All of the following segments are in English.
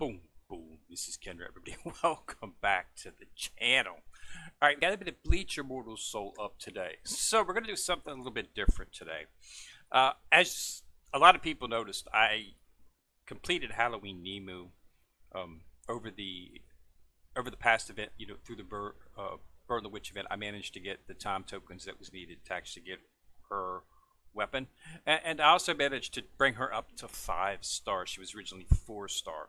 Boom, boom. This is Kenrir, everybody. Welcome back to the channel. All right, got a bit of Bleach Immortal Soul up today. So we're going to do something a little bit different today. Uh, as a lot of people noticed, I completed Halloween Nemu um, over the over the past event. You know, through the Bur, uh, Burn the Witch event, I managed to get the time tokens that was needed to actually get her weapon. And, and, I also managed to bring her up to five stars. She was originally four star.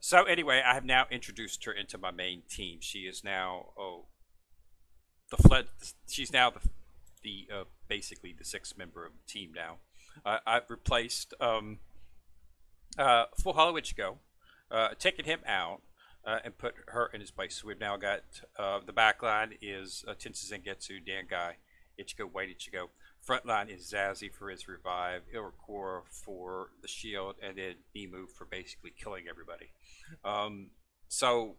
So anyway, I have now introduced her into my main team. She is now oh the fled. She's now the the uh, basically the sixth member of the team now. Uh, I've replaced um, uh, Full Hollow Ichigo, uh, taken him out, uh, and put her in his place. So we've now got uh, the back line is uh, Tensa Zangetsu, Dangai, Ichigo, White Ichigo. Frontline is Zazie for his revive, Iroquois for the shield, and then Nemu for basically killing everybody. Um, so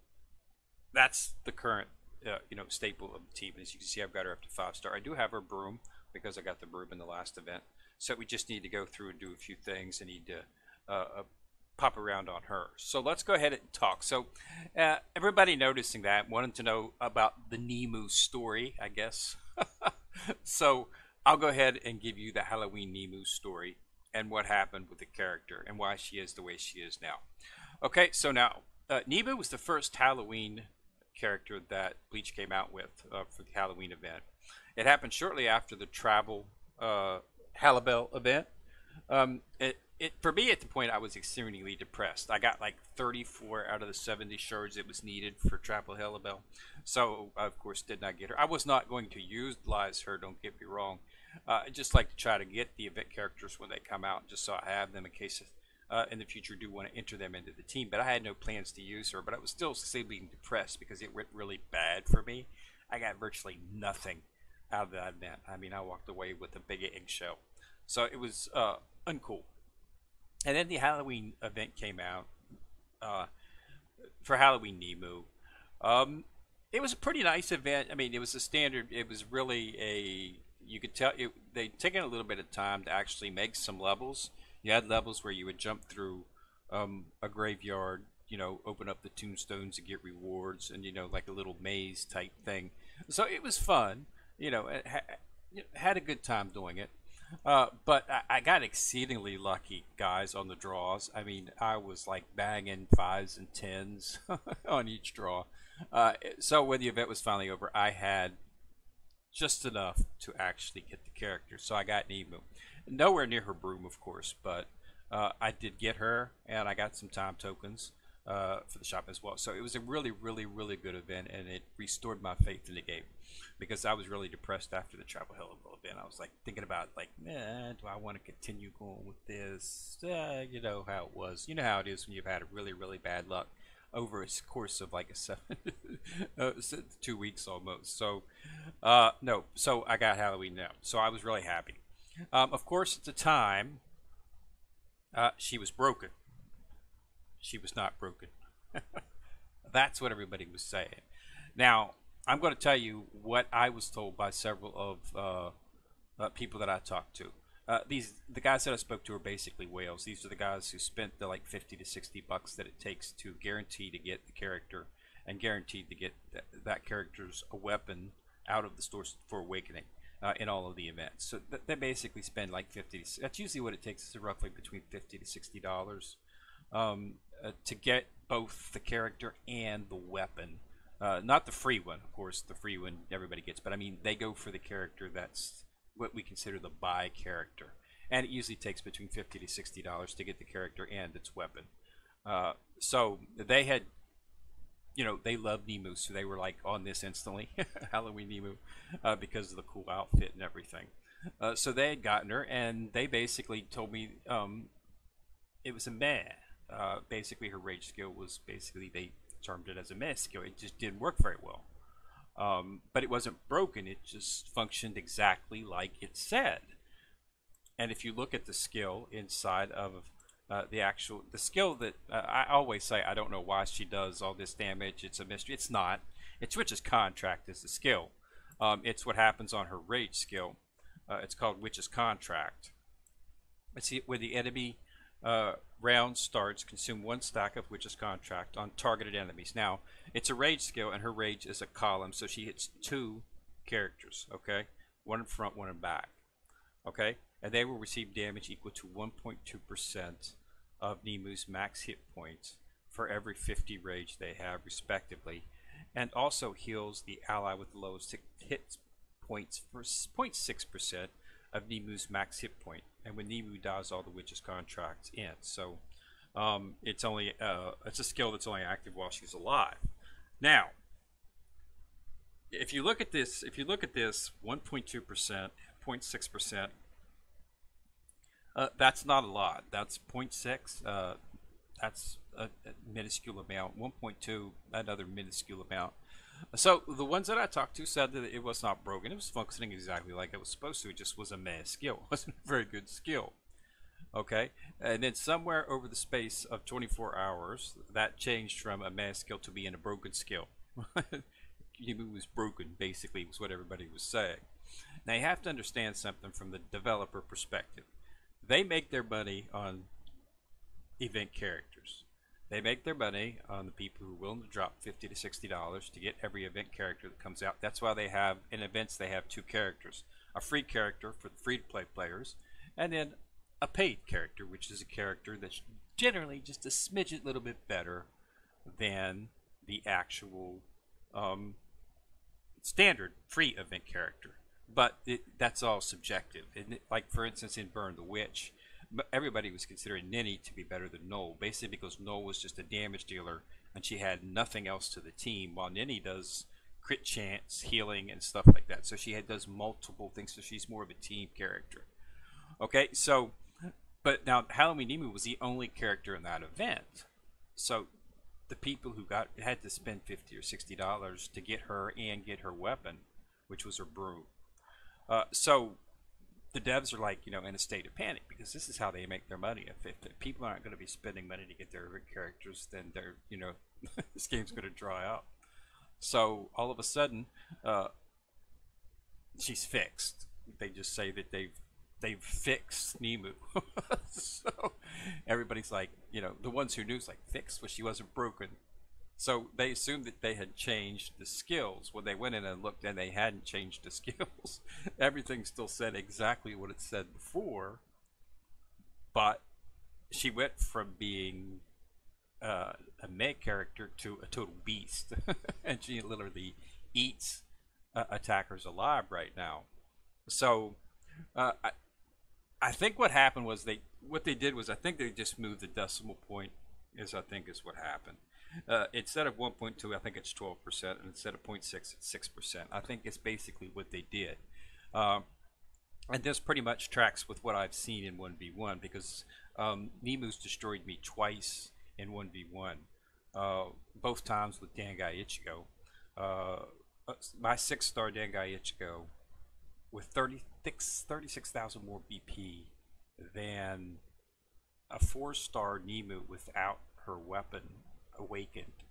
that's the current, uh, you know, staple of the team. And as you can see, I've got her up to five star. I do have her broom because I got the broom in the last event. So we just need to go through and do a few things. I need to uh, uh, pop around on her. So let's go ahead and talk. So uh, everybody noticing that wanted to know about the Nemu story, I guess. so I'll go ahead and give you the Halloween Nemu story and what happened with the character and why she is the way she is now. Okay, so now uh, Nemu was the first Halloween character that Bleach came out with uh, for the Halloween event. It happened shortly after the Travel uh, Halibel event. Um, it, it for me at the point I was extremely depressed. I got like 34 out of the 70 shards that was needed for Travel Halibel, so of course did not get her. I was not going to utilize her. Don't get me wrong. Uh, I just like to try to get the event characters when they come out, just so I have them in case uh, in the future do want to enter them into the team. But I had no plans to use her. But I was still being depressed because it went really bad for me. I got virtually nothing out of that event. I mean, I walked away with a big eggshell. So it was uh, uncool. And then the Halloween event came out uh, for Halloween Nemu. Um, it was a pretty nice event. I mean, it was a standard. It was really a. You could tell it, they'd taken a little bit of time to actually make some levels. You had levels where you would jump through um, a graveyard, you know, open up the tombstones to get rewards, and you know, like a little maze type thing. So it was fun. You know, ha- had a good time doing it. Uh, but I, I, got exceedingly lucky, guys, on the draws. I mean, I was like banging fives and tens on each draw. Uh, so when the event was finally over, I had just enough to actually get the character. So I got Nemu. Nowhere near her broom, of course, but uh, I did get her, and I got some time tokens uh, for the shop as well. So it was a really, really, really good event, and it restored my faith in the game because I was really depressed after the Travel Halibel event. I was like thinking about like, man, do I want to continue going with this? Uh, you know how it was. You know how it is when you've had a really, really bad luck over a course of like a seven, uh, two weeks almost. So, uh, no, so I got Halloween now. So I was really happy. Um, of course, at the time, uh, she was broken she was not broken. That's what everybody was saying. Now, I'm going to tell you what I was told by several of uh, uh, people that I talked to. Uh, these the guys that I spoke to are basically whales. These are the guys who spent the like 50 to 60 bucks that it takes to guarantee to get the character and guaranteed to get th- that character's a weapon out of the store for awakening uh, in all of the events. So th- they basically spend like 50. That's usually what it takes. Is roughly between 50 to 60 dollars um, uh, to get both the character and the weapon. Uh, not the free one, of course. The free one everybody gets, but I mean they go for the character that's what we consider the buy character, and it usually takes between fifty to sixty dollars to get the character and its weapon. Uh, so they had, you know, they loved Nemu, so they were like on this instantly, Halloween Nemu, uh, because of the cool outfit and everything. Uh, so they had gotten her, and they basically told me um, it was a meh uh, basically her rage skill was basically they termed it as a miss skill. It just didn't work very well. Um, but it wasn't broken. It just functioned exactly like it said. And if you look at the skill inside of uh, the actual the skill that uh, I always say I don't know why she does all this damage. It's a mystery. It's not. It's Witch's Contract is the skill. Um, it's what happens on her rage skill. Uh, it's called Witch's Contract. It's where the enemy uh, round starts, consume one stack of Witch's Contract on targeted enemies. Now, it's a rage skill, and her rage is a column, so she hits two characters, okay? One in front, one in back, okay? And they will receive damage equal to 1.2% of Nemu's max hit points for every 50 rage they have, respectively, and also heals the ally with the lowest hit points for 0.6% of Nemu's max hit point. And when Nemu dies, all the witch's contracts end. So um, it's only uh, it's a skill that's only active while she's alive. Now, if you look at this, if you look at this, 1.2%, 0.6%, uh, that's not a lot. That's 0.6. Uh, that's a, a, minuscule amount. 1.2, another minuscule amount. So the ones that I talked to said that it was not broken. It was functioning exactly like it was supposed to. It just was a meh skill. It wasn't a very good skill. Okay, and then somewhere over the space of 24 hours, that changed from a meh skill to being a broken skill. it was broken, basically, was what everybody was saying. Now you have to understand something from the developer perspective. They make their money on event characters. They make their money on the people who are willing to drop fifty to sixty dollars to get every event character that comes out. That's why they have in events they have two characters: a free character for the free-to-play players, and then a paid character, which is a character that's generally just a smidget little bit better than the actual um, standard free event character. But it, that's all subjective. Like for instance, in Burn the Witch, everybody was considering Nini to be better than Noel, basically because Noel was just a damage dealer and she had nothing else to the team, while Nini does crit chance, healing, and stuff like that. So she had, does multiple things, so she's more of a team character. Okay, so, but now Halloween Nemu was the only character in that event. So the people who got had to spend fifty or sixty dollars to get her and get her weapon, which was her broom. Uh, so the devs are like, you know, in a state of panic because this is how they make their money. If, if people aren't going to be spending money to get their characters, then they're, you know, this game's going to dry up. So all of a sudden, uh, she's fixed. They just say that they've they've fixed Nemu. so everybody's like, you know, the ones who knew is like fixed, but she wasn't broken. So they assumed that they had changed the skills. When they went in and looked and they hadn't changed the skills, everything still said exactly what it said before. But she went from being uh, a meh character to a total beast. and she literally eats uh, attackers alive right now. So uh, I, I think what happened was they what they did was I think they just moved the decimal point is I think is what happened. Uh, instead of 1.2, I think it's 12%, and instead of 0.6, it's 6%. I think it's basically what they did. Um, and this pretty much tracks with what I've seen in 1v1 because um, Nemu's destroyed me twice in 1v1, uh, both times with Dangai Ichigo. Uh, uh my six star Dangai Ichigo with 36,000 more BP than a four star Nemu without her weapon awakened,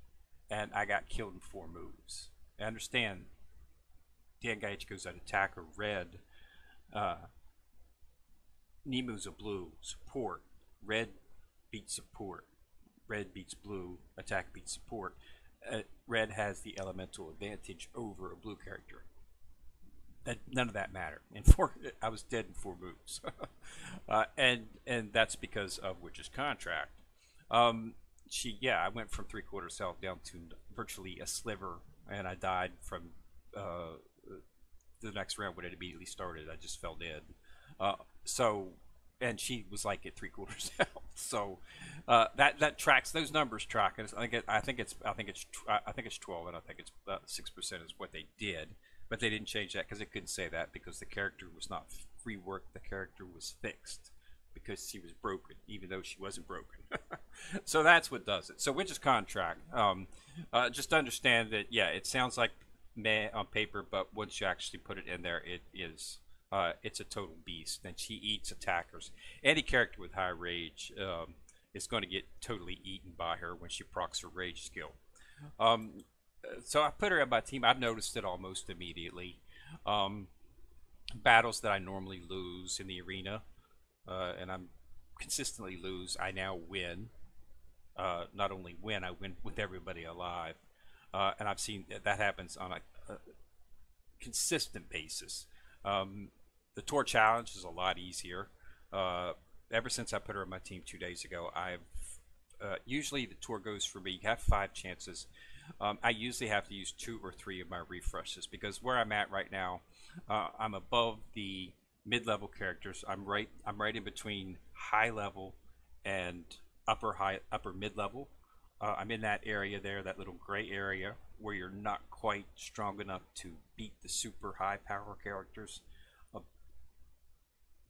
and I got killed in four moves. I understand Dangai Ichigo's at attacker red. Uh, Nemu's a blue. Support. Red beats support. Red beats blue. Attack beats support. Uh, red has the elemental advantage over a blue character. That, none of that mattered. In four, I was dead in four moves, uh, and and that's because of Witch's contract. Um, she yeah i went from three quarters health down to virtually a sliver and i died from uh, the next round when it immediately started. I just fell dead. Uh, so and she was like at three quarters health. So uh, that that tracks those numbers track I think it, I think it's I think it's I think it's 12 and I think it's about six percent is what they did. But they didn't change that because it couldn't say that because the character was not reworked. The character was fixed because she was broken, even though she wasn't broken. so that's what does it. So Witch's contract. Um, uh, just understand that, yeah, it sounds like meh on paper, but once you actually put it in there, it is. Uh, it's a total beast, and she eats attackers. Any character with high rage um, is going to get totally eaten by her when she procs her rage skill. Um, so I put her on my team. I've noticed it almost immediately. Um, battles that I normally lose in the arena, uh, and I'm consistently lose, I now win. Uh, not only win, I win with everybody alive. Uh, and I've seen that, that happens on a, a consistent basis. Um, the tour challenge is a lot easier. Uh, ever since I put her on my team two days ago, I've uh, usually the tour goes for me. You have five chances. Um, I usually have to use two or three of my refreshes because where I'm at right now, uh, I'm above the mid-level characters. I'm right. I'm right in between high level and upper high upper mid-level. Uh, I'm in that area there, that little gray area where you're not quite strong enough to beat the super high power characters, uh,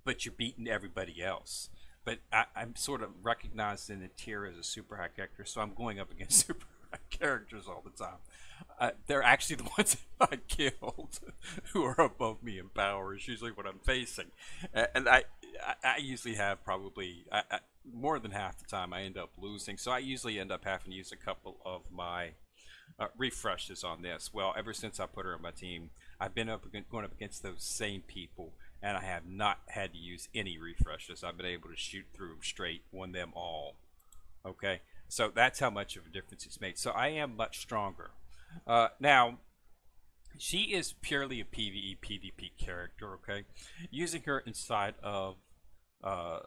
but you're beating everybody else. But I, am sort of recognized in the tier as a super high character, so I'm going up against super characters all the time. Uh, they're actually the ones I killed who are above me in power. Is usually what I'm facing, and I I, I usually have probably I, I, more than half the time I end up losing. So I usually end up having to use a couple of my uh, refreshes on this. Well, ever since I put her on my team, I've been up against, going up against those same people, and I have not had to use any refreshes. I've been able to shoot through them straight, won them all. Okay, so that's how much of a difference it's made. So I am much stronger. Uh, now, she is purely a PVE PvP character. Okay, using her inside of uh,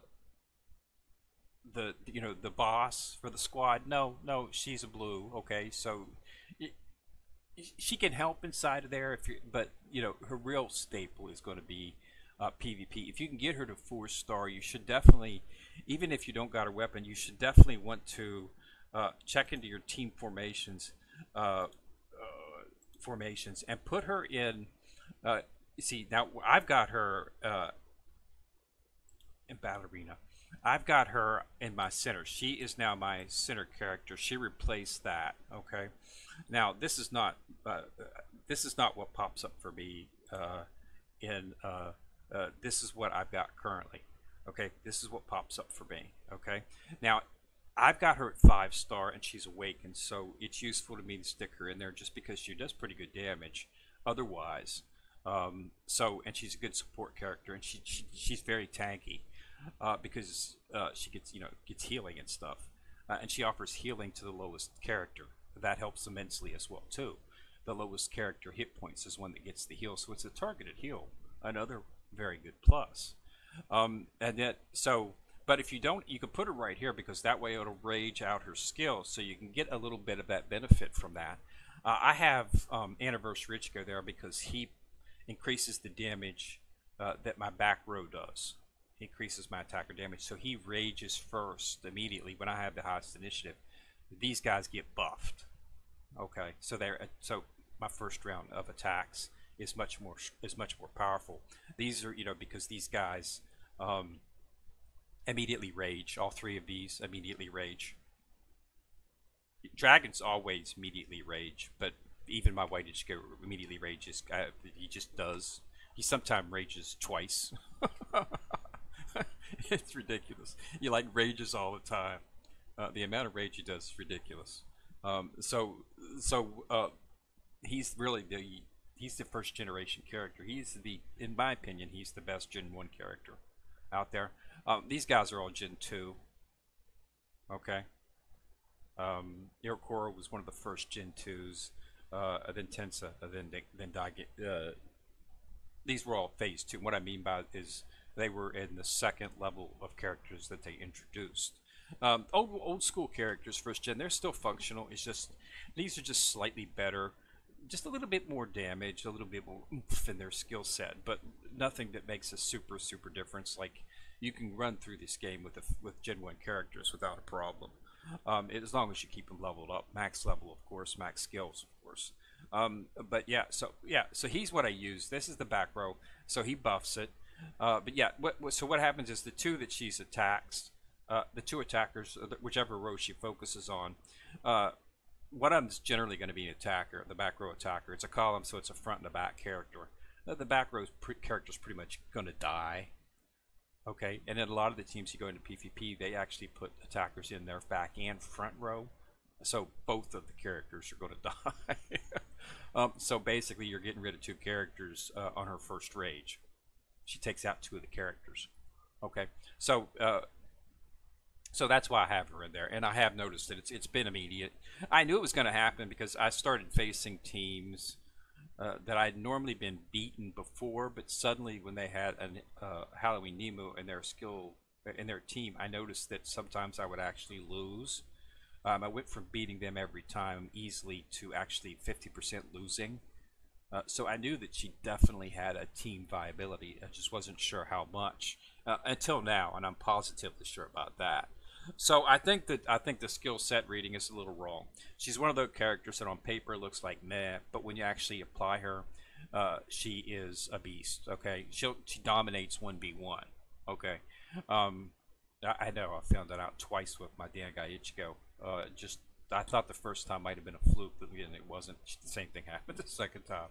the you know the boss for the squad. No, no, she's a blue. Okay, so she can help inside of there if you, but you know her real staple is going to be uh, PvP. If you can get her to four star, you should definitely, even if you don't got her weapon, you should definitely want to uh, check into your team formations, uh, uh formations, and put her in. Uh, see now, I've got her uh, in Battle Arena. I've got her in my center. She is now my center character. She replaced that. Okay. Now this is not this is not what pops up for me. In uh, this is what I've got currently. Okay. This is what pops up for me. Okay. Now I've got her at five star and she's awake, and so it's useful to me to stick her in there just because she does pretty good damage. Otherwise, um, so and she's a good support character and she, she she's very tanky uh, because uh, she gets you know gets healing and stuff, uh, and she offers healing to the lowest character. That helps immensely as well too. The lowest character hit points is one that gets the heal, so it's a targeted heal. Another very good plus. Um, and that so, but if you don't, you can put her right here because that way it'll rage out her skill, so you can get a little bit of that benefit from that. Uh, I have um, Ichigo there because he increases the damage uh, that my back row does increases my attacker damage. So he rages first immediately when I have the highest initiative. These guys get buffed. Okay, so they're so my first round of attacks is much more is much more powerful. These are you know because these guys um, immediately rage. All three of these immediately rage. Dragons always immediately rage, but even my white Ichigo immediately rages. Uh, he just does. He sometimes rages twice. it's ridiculous. He like rages all the time. Uh, the amount of rage he does is ridiculous. Um, so so uh, he's really the he's the first generation character. He's the in my opinion he's the best Gen one character out there. Um, these guys are all Gen two. Okay. Um, Irokoro was one of the first Gen twos. Uh, then Tensa, then then Daigen. Uh, these were all phase two. What I mean by is they were in the second level of characters that they introduced. Um, old old school characters, first gen, they're still functional. It's just these are just slightly better, just a little bit more damage, a little bit more oomph in their skill set, but nothing that makes a super super difference. Like you can run through this game with a, with Gen One characters without a problem, um, as long as you keep them leveled up, max level, of course, max skills, of course. Um, but yeah, so yeah, so he's what I use. This is the back row, so he buffs it. Uh, but yeah, what, what, so what happens is the two that she's attacks, uh, the two attackers, uh, whichever row she focuses on, uh, one of them's generally going to be an attacker, the back row attacker. It's a column, so it's a front and a back character. Uh, the back row pre- is pretty much going to die. Okay, and then a lot of the teams you go into PvP, they actually put attackers in their back and front row, so both of the characters are going to die. um, so basically, you're getting rid of two characters uh, on her first rage she takes out two of the characters. Okay, so uh, So that's why I have her in there, and I have noticed that it's it's been immediate. I knew it was going to happen because I started facing teams uh, that I'd normally been beaten before, but suddenly when they had a uh, Halloween Nemu in their skill in their team, I noticed that sometimes I would actually lose. Um, I went from beating them every time easily to actually 50% losing. Uh, so I knew that she definitely had a team viability. I just wasn't sure how much uh, until now, and I'm positively sure about that. So I think that I think the skill set reading is a little wrong. She's one of those characters that on paper looks like meh, but when you actually apply her, uh, she is a beast. Okay, she she dominates one v one. Okay, um, I, I, know I found that out twice with my Dangai Ichigo. Uh, just I thought the first time might have been a fluke, but again, it wasn't. The same thing happened the second time.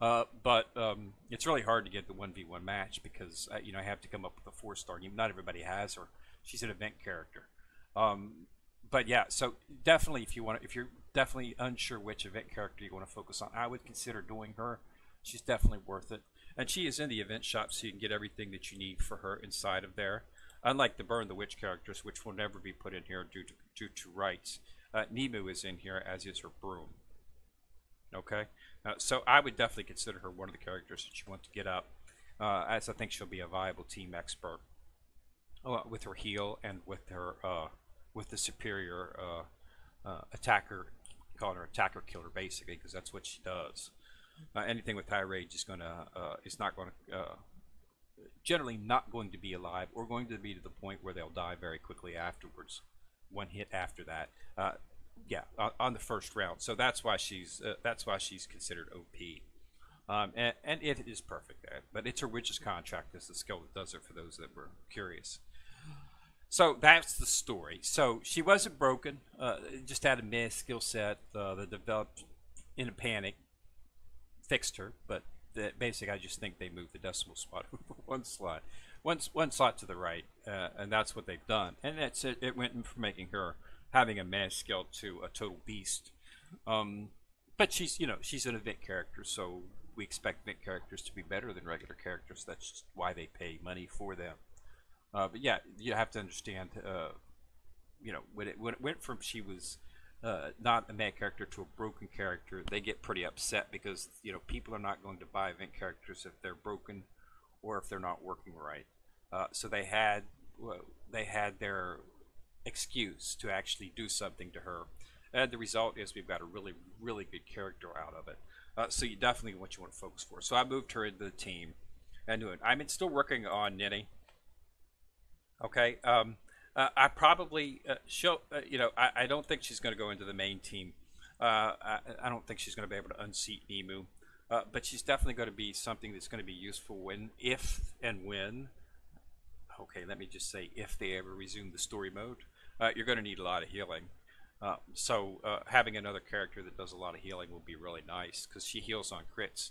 Uh, but um, it's really hard to get the one v one match because uh, you know I have to come up with a four star. Not everybody has her. She's an event character. Um, but yeah, so definitely if you want, if you're definitely unsure which event character you want to focus on, I would consider doing her. She's definitely worth it, and she is in the event shop, so you can get everything that you need for her inside of there. Unlike the Burn the Witch characters, which will never be put in here due to due to rights, uh, Nemu is in here as is her broom. Okay, uh, so I would definitely consider her one of the characters that you want to get up, uh, as I think she'll be a viable team expert uh, with her heal and with her uh, with the superior uh, uh, attacker, calling her attacker killer basically, because that's what she does. Uh, anything with high rage is gonna uh, is not going to uh, generally not going to be alive or going to be to the point where they'll die very quickly afterwards. One hit after that, uh, yeah, on, on, the first round. So that's why she's that's why she's considered OP. Um, and, and, it is perfect, but it's her witch's contract is the skill that does it for those that were curious. So that's the story. So she wasn't broken, uh, just had a mess skill set uh, that developed in a panic, fixed her, but the, basically I just think they moved the decimal spot one slot, one, one slot to the right, uh, and that's what they've done. And that's it, it went from making her having a mass skill to a total beast. Um, but she's, you know, she's an event character, so we expect event characters to be better than regular characters. That's why they pay money for them. Uh, but yeah, you have to understand, uh, you know, when it, when it went from she was uh, not a mad character to a broken character, they get pretty upset because you know people are not going to buy event characters if they're broken or if they're not working right. Uh, so they had they had their excuse to actually do something to her, and the result is we've got a really really good character out of it. Uh, so you definitely what you want to focus for. So I moved her into the team and. I'm still working on Nini. Okay. Um, uh, I probably uh, she'll. Uh, you know, I, I don't think she's going to go into the main team. Uh, I, I don't think she's going to be able to unseat Nemu, uh, but she's definitely going to be something that's going to be useful when, if and when. Okay, let me just say, if they ever resume the story mode, uh, you're going to need a lot of healing. so having another character that does a lot of healing will be really nice because she heals on crits,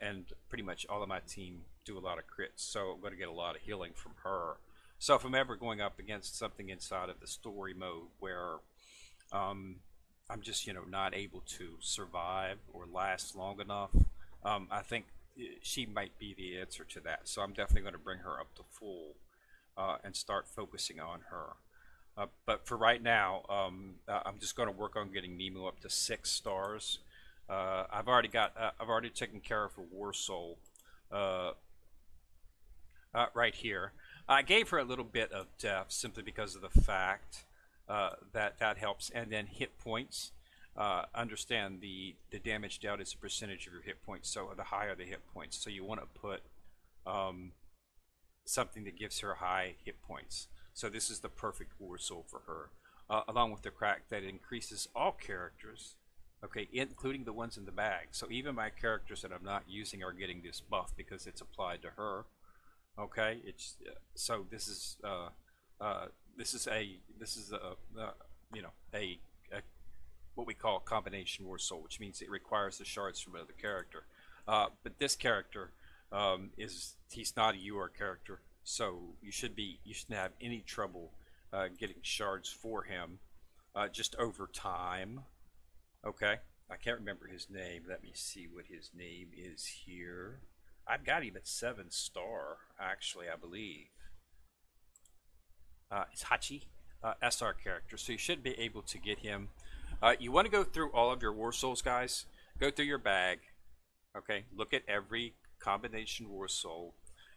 and pretty much all of my team do a lot of crits. So I'm going to get a lot of healing from her. So if I'm ever going up against something inside of the story mode where um, I'm just you know not able to survive or last long enough, um, I think uh, she might be the answer to that. So I'm definitely going to bring her up to full uh, and start focusing on her. Uh, but for right now, um, uh, I'm just going to work on getting Nemu up to six stars. Uh, I've already got uh, I've already taken care of her War Soul right here. I gave her a little bit of depth simply because of the fact uh, that that helps. And then hit points. Uh, understand the, the damage dealt is a percentage of your hit points. So the higher the hit points. So you want to put um, something that gives her high hit points. So this is the perfect war soul for her. Uh, along with the crack that increases all characters, okay, including the ones in the bag. So even my characters that I'm not using are getting this buff because it's applied to her. Okay, it's uh, so this is uh, uh, this is a this is a, uh, you know a, a, what we call combination war soul, which means it requires the shards from another character. Uh, but this character um, is he's not a UR character, so you should be you shouldn't have any trouble uh, getting shards for him uh, just over time. Okay, I can't remember his name. Let me see what his name is here. I've got him at seven star, actually, I believe. Uh, it's Hachi. uh, SR character, so you should be able to get him. Uh, you want to go through all of your War Souls, guys. Go through your bag. Okay, look at every combination War Soul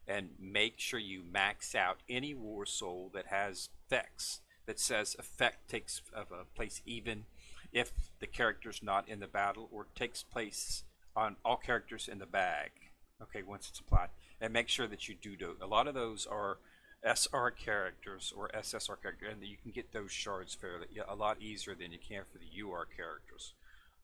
and make sure you max out any War Soul that has effects that says effect takes of a place even if the character's not in the battle or takes place on all characters in the bag. Okay, once it's applied, and make sure that you do. do a lot of those are SR characters or SSR characters, and you can get those shards fairly a lot easier than you can for the UR characters.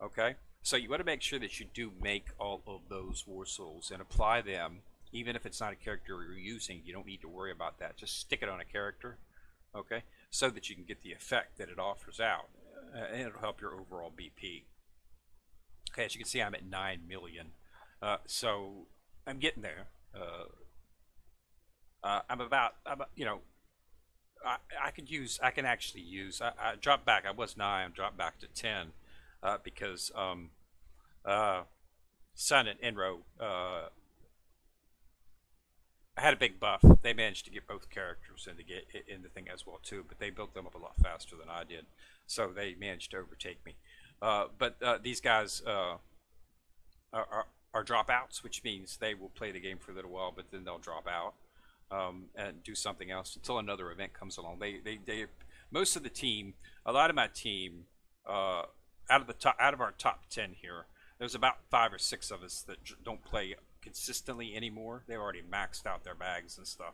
Okay, so you want to make sure that you do make all of those war souls and apply them, even if it's not a character you're using. You don't need to worry about that. Just stick it on a character, okay, so that you can get the effect that it offers out, uh, and it'll help your overall BP. Okay, as you can see, I'm at nine million, uh, so I'm getting there. Uh, uh, I'm about, I'm, you know, I, I could use, I can actually use, I, I dropped back, I was nine, I dropped back to 10 uh, because um, uh, Sun and Enro uh, I had a big buff. They managed to get both characters in the, get, in the thing as well too, but they built them up a lot faster than I did, so they managed to overtake me. Uh, but uh, these guys uh, are, are, are dropouts, which means they will play the game for a little while, but then they'll drop out um, and do something else until another event comes along. They, they, they, most of the team, a lot of my team, uh, out of the top, out of our top ten here, there's about five or six of us that don't play consistently anymore. They've already maxed out their bags and stuff,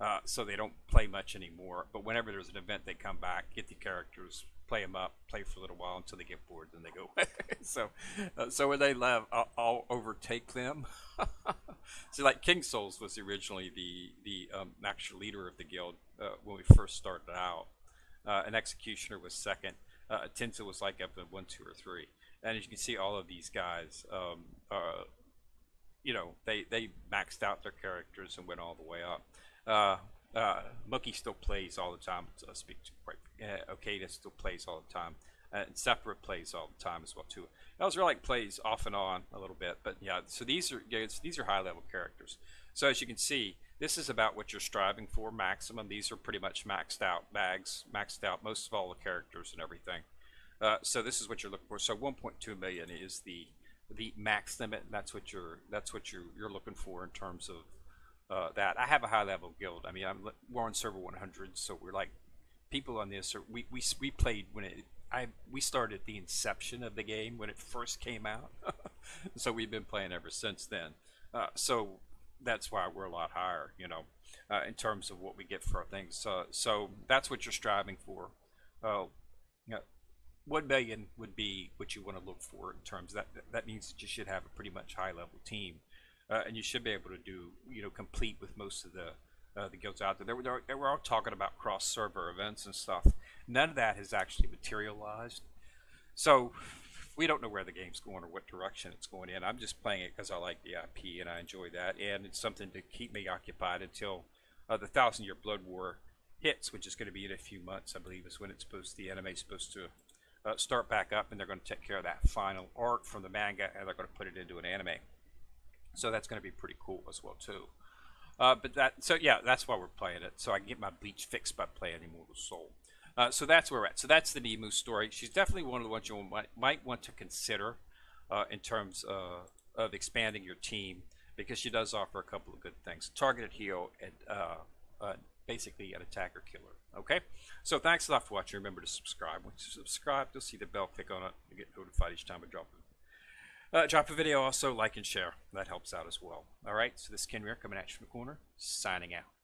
uh, so they don't play much anymore. But whenever there's an event, they come back, get the characters, play them up, play for a little while until they get bored, then they go. Away. so, uh, so when they leave, I'll, I'll overtake them. so, like King Souls was originally the the um, actual leader of the guild uh, when we first started out. Uh, an executioner was second. Uh, was like up in one, two, or three. And as you can see, all of these guys, um, uh, you know, they they maxed out their characters and went all the way up. Uh, uh, Mookie still plays all the time. I speak to quite uh, Okada still plays all the time. Uh, and Separate plays all the time as well too. Elzrelic like plays off and on a little bit, but yeah. So these are these are high level characters. So as you can see, this is about what you're striving for maximum. These are pretty much maxed out bags, maxed out most of all the characters and everything. Uh, so this is what you're looking for. So 1.2 million is the the max limit. That's what you're that's what you're you're looking for in terms of uh, that. I have a high level guild. I mean, I'm we're on server 100, so we're like people on this. We we we played when it. I we started the inception of the game when it first came out, so we've been playing ever since then. Uh, so that's why we're a lot higher, you know, uh, in terms of what we get for our things. So so that's what you're striving for. Uh, you know, one million would be what you want to look for in terms that that means that you should have a pretty much high level team uh, and you should be able to do you know complete with most of the uh, the guilds out there. They were, all talking about cross server events and stuff. None of that has actually materialized. So we don't know where the game's going or what direction it's going in. I'm just playing it because I like the IP and I enjoy that, and it's something to keep me occupied until uh, the Thousand Year Blood War hits, which is going to be in a few months, I believe, is when it's supposed the anime is supposed to uh, start back up, and they're going to take care of that final arc from the manga, and they're going to put it into an anime. So that's going to be pretty cool as well too. Uh, but that so yeah, that's why we're playing it. So I can get my bleach fixed by playing Immortal Soul. Uh, so that's where we're at. So that's the Nemu story. She's definitely one of the ones you might, might want to consider uh, in terms uh, of expanding your team because she does offer a couple of good things: targeted heal and uh, uh, basically an attacker killer. Okay. So thanks a lot for watching. Remember to subscribe. Once you subscribe, you'll see the bell. Click on it. You get notified each time I drop a uh, drop a video, also like and share. That helps out as well. All right, so this is Kenrir coming at you from the corner, signing out.